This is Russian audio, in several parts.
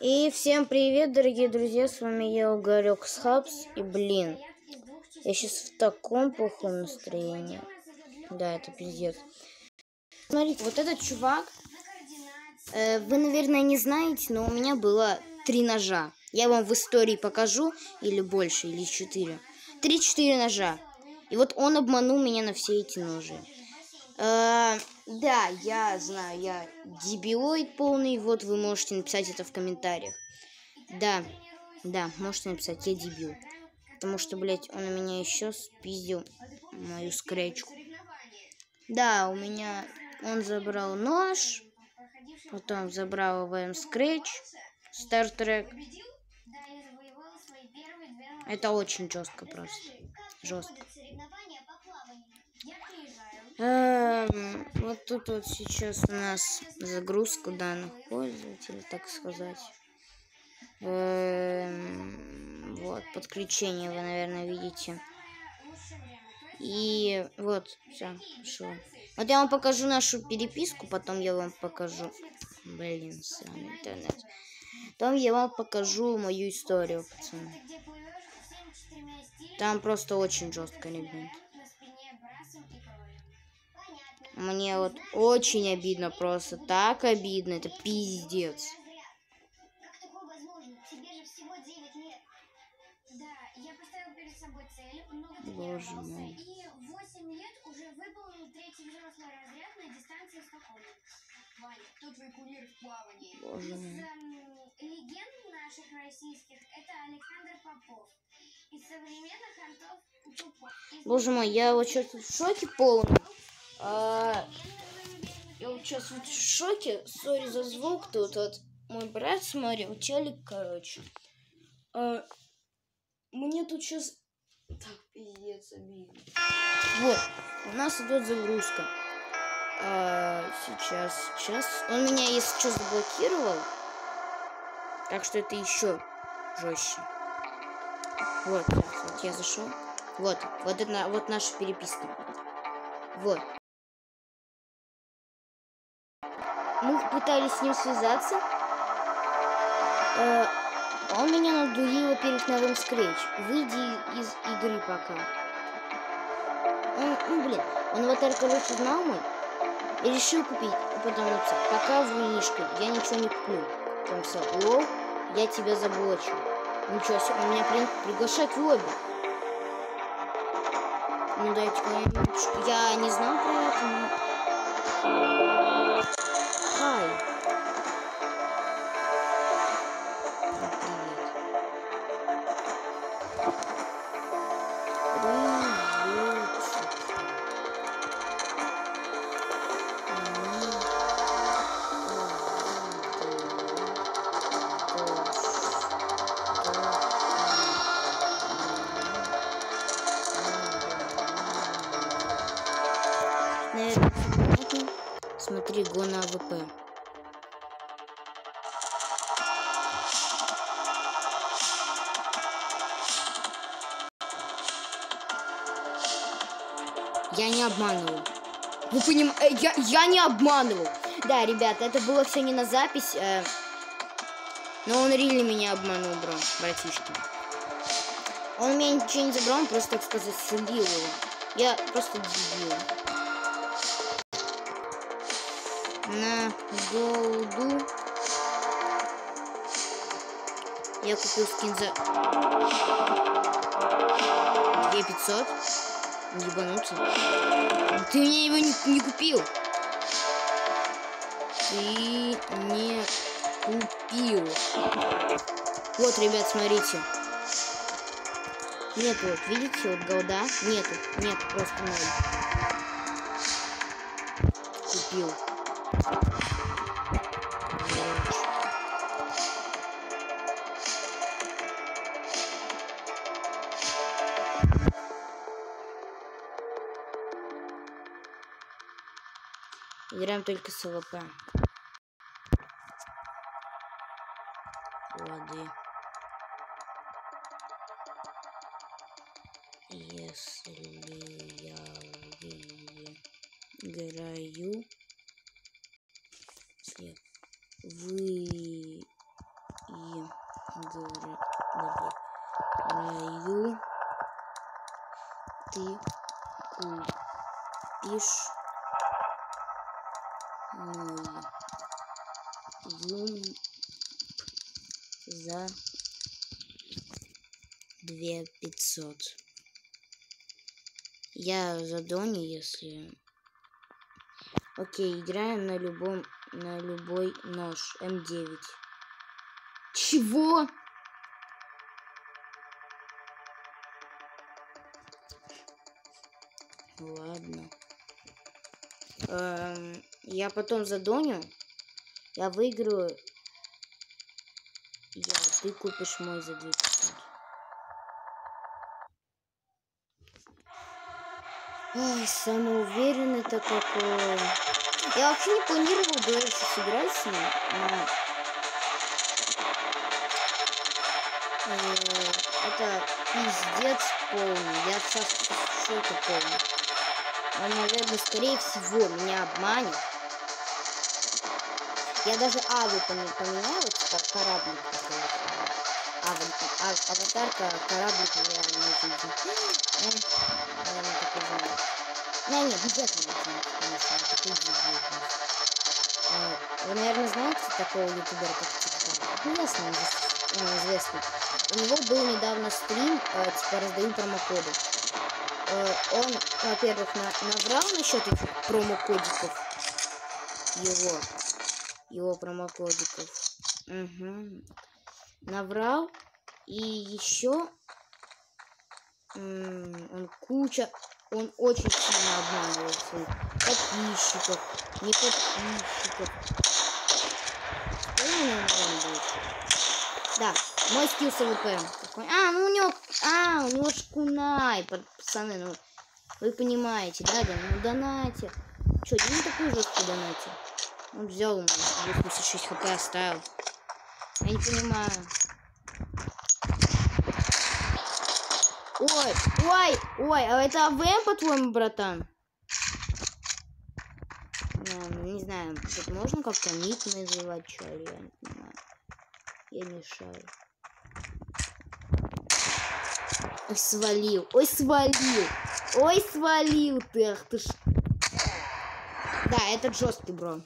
И всем привет, дорогие друзья, с вами я, Угарек Схабс, и блин, я сейчас в таком плохом настроении. Да, это пиздец. Смотрите, вот этот чувак, э, вы, наверное, не знаете, но у меня было три ножа. Я вам в истории покажу, или больше, или четыре. Три-четыре ножа. И вот он обманул меня на все эти ножи. Э, да, я знаю, я дебилоид полный. Вот вы можете написать это в комментариях. Да, да, можете написать, я дебил. Потому что, блядь, он у меня еще спиздил мою скретчку. Да, у меня он забрал нож, потом забрал ВМ Scratch, Стартрек. Это очень жестко просто. Жестко. Эм, вот тут вот сейчас у нас загрузка данных пользователя, так сказать. Эм, вот, подключение вы, наверное, видите. И вот, все, что. Вот я вам покажу нашу переписку, потом я вам покажу. Блин, сам интернет. Потом я вам покажу мою историю, пацаны. Там просто очень жестко, ребят. Мне вот очень обидно, просто так обидно, это пиздец. Боже мой. И 8 лет уже выполнил третий взрослый разряд на дистанции Стокгольма. Ваня, кто твой кумир в плавании? Боже Из эм, легенд наших российских это Александр Попов. Из современных Тупов. Боже мой, я вот сейчас в шоке полный. А, я вот сейчас вот в шоке. Сори за звук. Тут вот мой брат смотрел телек, короче. А, мне тут сейчас... Так, пиздец, обидно. Вот, у нас идет загрузка. А, сейчас, сейчас. Он меня, если что, заблокировал. Так что это еще жестче. Вот, вот я зашел. Вот, вот это вот наша переписка. Вот. Мы пытались с ним связаться. Э, он меня надурил перед новым скретч. Выйди из игры пока. Он, ну, блин, он аватар, короче, знал мой. И решил купить. Потом написал, пока в винишко, я ничего не куплю. Там все, лол, я тебя заблочу. Ничего себе, он меня при... приглашает в лобби. Ну дайте куда-нибудь. Я не знал про это, но... Смотри, go на AWP. Я не обманывал. Вы понимаете, я, я не обманывал. Да, ребята, это было все не на запись. Э, но он really меня обманул, бро, братишки. Он меня ничего не забрал, он просто, так сказать, слил его. Я просто дебил. На голду. Я купил скин за 2500 ебануться ты мне его не, не купил. Ты не купил. Вот ребят смотрите. Нету вот видите вот голда? Нету нету просто ноль. Купил Играем только с ЛП. Воды. Мой юмп за две пятьсот. Я за Дони, если... Окей, играем на любом, на любой нож. М9. Чего? Ладно. Эм, я потом задоню. Я выиграю. Я, ты купишь мой за 200. Ой, самоуверенный-то какой. Я вообще не планировал дальше сыграть с ним, но... Э, это пиздец полный. Я сейчас в шоке полный. Он, наверное, скорее всего, меня обманет. Я даже аву поменяю, типа кораблик такой. Ав, аватарка кораблик я не. Ну, наверное, такой знаю. Не, не, обязательно знать, конечно, такой дизель. Вы, наверное, знаете такого ютубера, как ТикТок? Ну, известный. У него был недавно стрим, э, типа раздаю промокоды. Э, он, во-первых, на, наврал насчет этих промокодиков его, его промокодиков. Угу. Наврал. И еще он куча, он очень сильно обманывал своих подписчиков, не подписчиков. Да, мой скилл с АВП. А, ну у него, а, у него шкунай, пацаны, ну, вы понимаете, да, да, ну донате. Чё, не такой жесткий донате? Он взял меня 86 хп оставил. Я не понимаю. Ой, ой, ой, а это АВМ, по-твоему, братан? Не, не знаю, тут можно как-то ник называть, что я не понимаю. Я мешаю. Ой, свалил. Ой, свалил. Ой, свалил ты. Ах ты ж. Да, это жесткий, бро.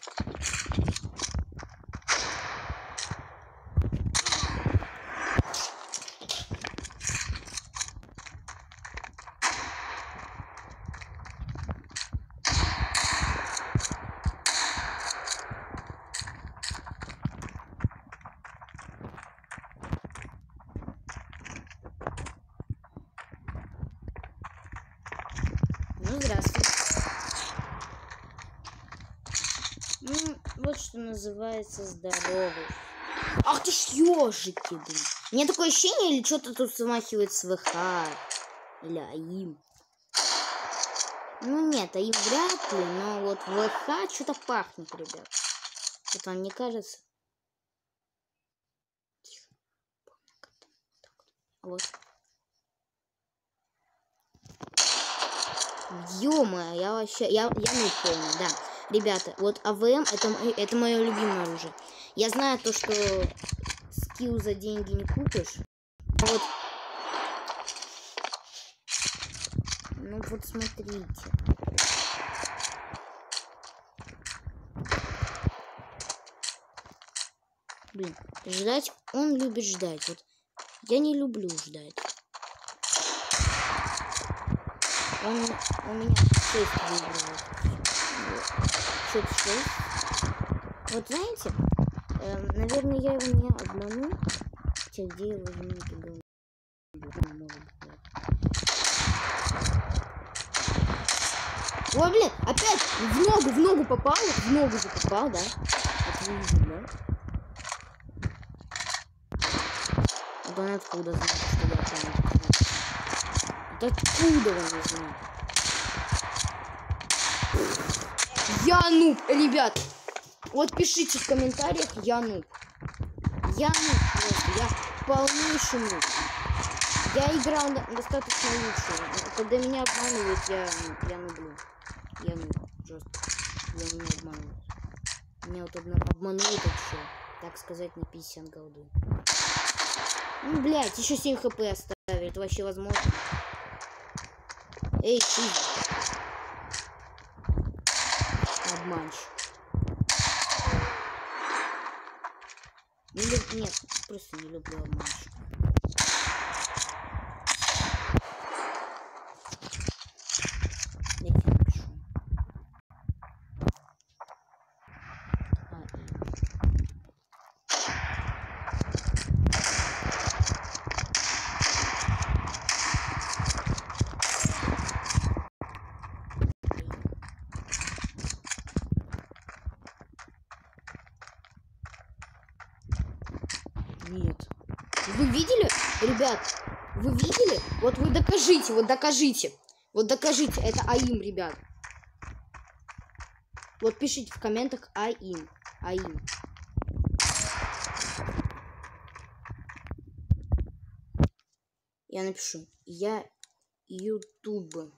Ну, здравствуй. Ну, вот что называется здоровый. Ах ты ж ежики, блин. Мне такое ощущение, или что-то тут смахивает с ВХ. Или АИМ. Ну нет, АИМ вряд ли, но вот ВХ что-то пахнет, ребят. Вот вам не кажется? Вот. Ё я вообще, я, я не понял, да. Ребята, вот АВМ это, это мое любимое оружие. Я знаю то, что скилл за деньги не купишь. Вот. Ну вот смотрите. Блин, ждать, он любит ждать. Вот я не люблю ждать. Он у меня 6 выигрывает. Счет 6. Вот знаете, э, наверное, я его не обману. Хотя где я возьму туда? Ой, блин, опять в ногу, в ногу попал, в ногу же попал, да? Видим, да? А он откуда знает, что я там? Да откуда знает? Я нуб, ребят. Вот пишите в комментариях, я нуб. Я нуб просто, я полнейший нуб. Я играл достаточно лучше. Когда меня обманывают, я, я нублю. Я нуб, жестко. Я меня обманывают. Меня вот обманули все. Так сказать, на 50 голды. Ну, блядь, еще 7 хп оставили. Это вообще возможно. Эй, ты! Обманщик. Люб- Нет, просто не люблю обманщиков. Я тебе напишу. А, и- Нет. Вы видели, ребят? Вы видели? Вот вы докажите, вот докажите. Вот докажите, это АИМ, ребят. Вот пишите в комментах АИМ. АИМ. Я напишу. Я YouTube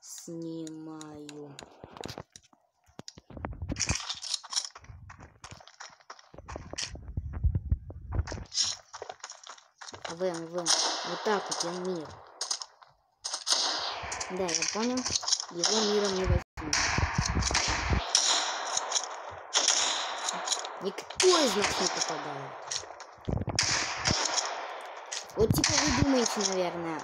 снимаю. ВМ, ВМ. Вот так вот он мир. Да, я понял. Его миром не возьму. Никто из нас не попадает. Вот типа вы думаете, наверное,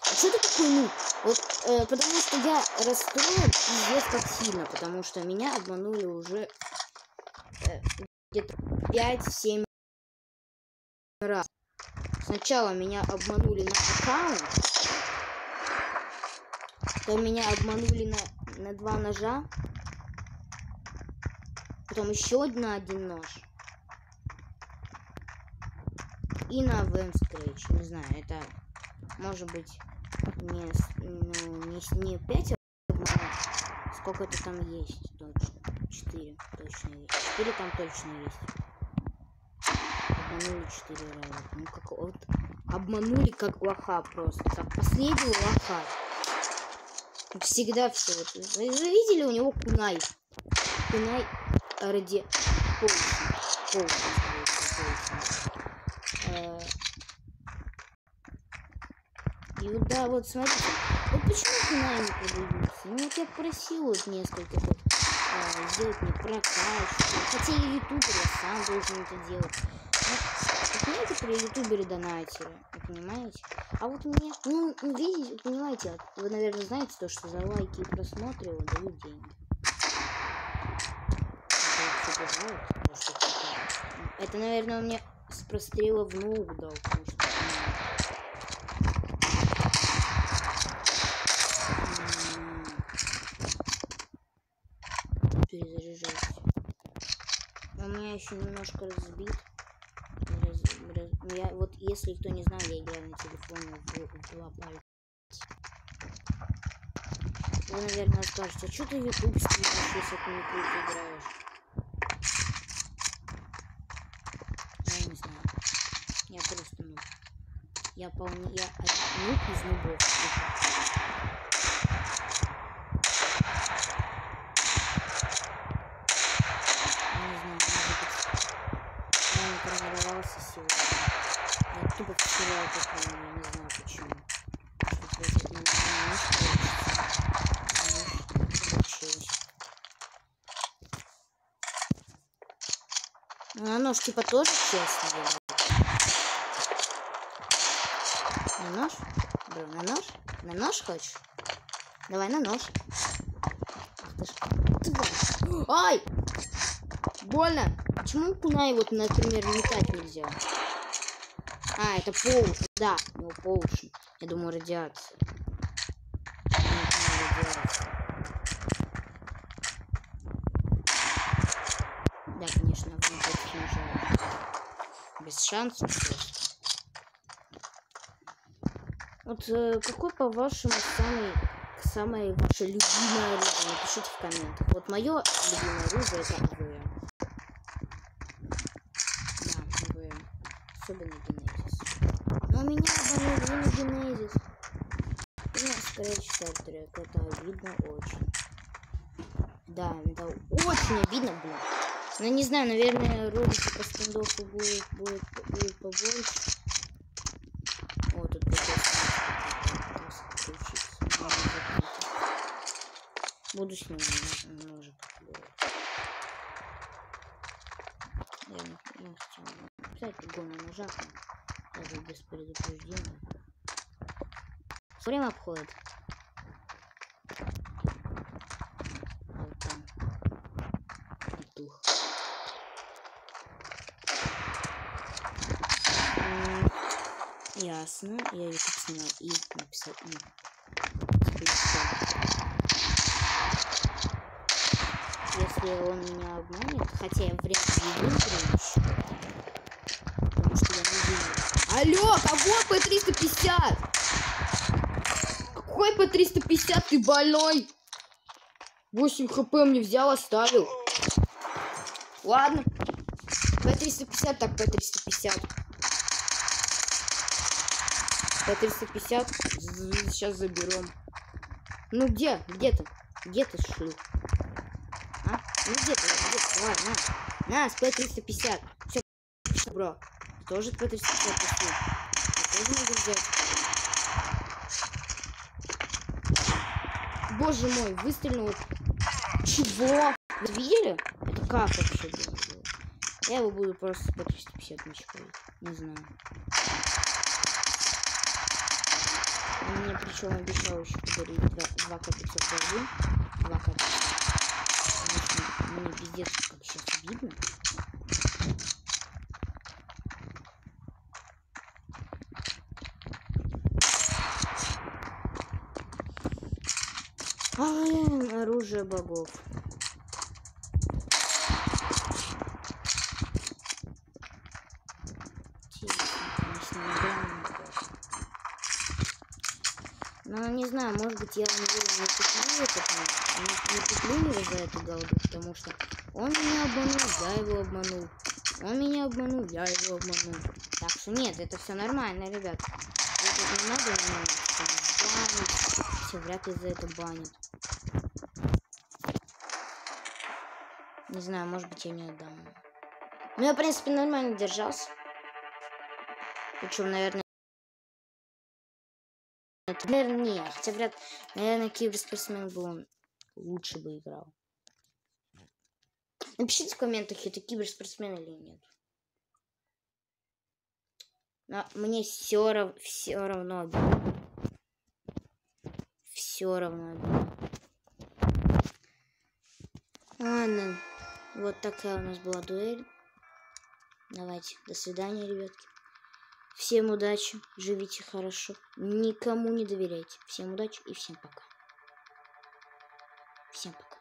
а что ты такой ну? Вот э, потому что я расстроен пиздец как сильно, потому что меня обманули уже э, где-то 5-7 раз. Сначала меня обманули на аккаунт, потом меня обманули на, на два ножа, потом еще на один нож. И на Scratch. Не знаю, это может быть не, ну, не, не 5 обманул. Сколько-то там есть точно. 4 точно есть. 4 там точно есть. Обманули 4 раза. Ну как вот обманули как лоха просто. Как последнего лоха. Всегда все. Вот. Вы, видели у него кунай? Кунай ради. Э, И вот да, вот смотрите, вот почему кунай не продаются? Ну вот я просил вот несколько вот э, сделать мне прокачку. Хотя я ютубер, я сам должен это делать. Некоторые ютуберы донатеры, вы понимаете? А вот мне, ну, видите, понимаете, вы, наверное, знаете то, что за лайки и просмотры вот дают деньги. Это наверное, он мне с прострела в ногу дал, потому что... Перезаряжаюсь. У меня еще немножко разбит. Раз- раз- ну, я, вот если кто не знал, я играю на телефоне в, в два пальца. Вы, наверное, скажете, а что ты YouTube стримишь, если ты не круто играешь? Я не знаю. Я просто ну. Я полный. Я один нуб из нубов. Я не знаю, может быть, я не тренировался сегодня. Я тупо потерял такое, я не знаю почему. Что хватит на меня нож получится. Нож получилось. Ну, тоже честно. На нож? Бро, на нож? На нож хочешь? Давай на нож. Ах ты ж. Ай! Больно. Почему кунай вот, например, метать нельзя? А, это поушен. Да, у него поушен. Я думаю, радиация. Радиация. Да, конечно. Без шансов. Вот э, какой, по-вашему, самый самое ваше любимое оружие? Напишите в комментах. Вот мое любимое оружие это АВМ. Да, АВМ. Особенно Генезис. Но меня обманули не Генезис. На Scratch Factory. Это видно очень. Да, это очень обидно, блин. Ну, не знаю, наверное, ролики по стендофу будет, будет, будет побольше. О, тут Буду с ним ножик. Я не хотел. Кстати, гона ножа. Даже без предупреждения. Время обходит. Ясно. Я YouTube снял и написал. и. Если он меня обманет, хотя я вряд ли выиграю. Потому что я не выиграю. Алло, кого по 350? Какой по 350 ты больной? 8 хп мне взял, оставил. Ладно. По 350, так по 350. По 350 сейчас заберем. Ну где? Где ты? Где ты шлюх? А? Ну где ты? Где ты? Давай, на. На, с P350. Все, бро. Тоже P350 пошли. Тоже могу взять. Боже мой, выстрелил. Чего? Вы видели? Это как вообще было? Я его буду просто по 350 мечкой. Не знаю. Мне причем обещал еще подарить 2 к 500 голды. 2 к 500. Конечно, мне пиздец как сейчас обидно. Ай, оружие богов. Интересно, конечно, просто. Но не знаю, может быть я не не куплю этот не, не куплю его за эту голду, потому что он меня обманул, я его обманул. Он меня обманул, я его обманул. Так что нет, это все нормально, ребят. Это не надо меня банить. Все вряд ли за это банят. Не знаю, может быть я не отдам. Ну я, в принципе, нормально держался. Причем, наверное, наверное, не. Хотя, вряд наверное, киберспортсмен был он лучше бы играл. Напишите в комментах, это киберспортсмен или нет. Но мне все, рав... все равно. Все равно. Ладно. Вот такая у нас была дуэль. Давайте, до свидания, ребятки. Всем удачи, живите хорошо, никому не доверяйте. Всем удачи и всем пока. Всем пока.